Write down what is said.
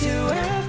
to have